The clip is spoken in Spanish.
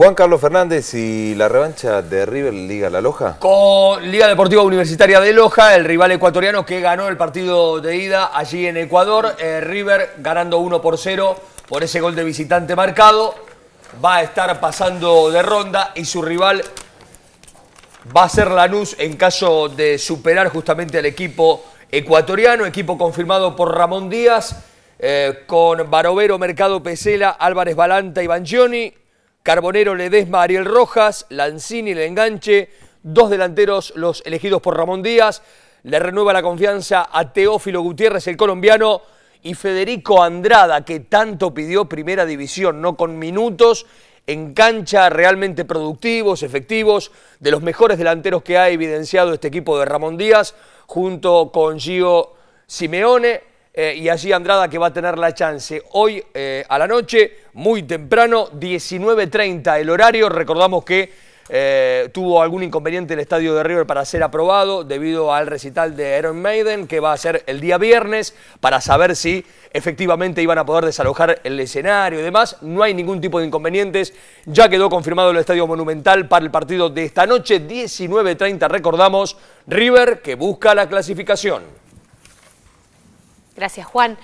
Juan Carlos Fernández y la revancha de River Liga La Loja. Con Liga Deportiva Universitaria de Loja, el rival ecuatoriano que ganó el partido de ida allí en Ecuador. Eh, River ganando 1 por 0 por ese gol de visitante marcado. Va a estar pasando de ronda y su rival va a ser Lanús en caso de superar justamente al equipo ecuatoriano, equipo confirmado por Ramón Díaz, eh, con Barovero, Mercado Pesela, Álvarez Balanta y Bangioni, Carbonero, Ledesma, Ariel Rojas, Lanzini, el enganche, dos delanteros los elegidos por Ramón Díaz, le renueva la confianza a Teófilo Gutiérrez, el colombiano, y Federico Andrada, que tanto pidió primera división, no con minutos, en cancha realmente productivos, efectivos, de los mejores delanteros que ha evidenciado este equipo de Ramón Díaz, junto con Gio Simeone, eh, y allí Andrada que va a tener la chance hoy eh, a la noche, muy temprano, 19.30 el horario. Recordamos que eh, tuvo algún inconveniente el estadio de River para ser aprobado debido al recital de Iron Maiden que va a ser el día viernes para saber si efectivamente iban a poder desalojar el escenario y demás. No hay ningún tipo de inconvenientes. Ya quedó confirmado el estadio monumental para el partido de esta noche, 19.30. Recordamos, River que busca la clasificación. Gracias, Juan.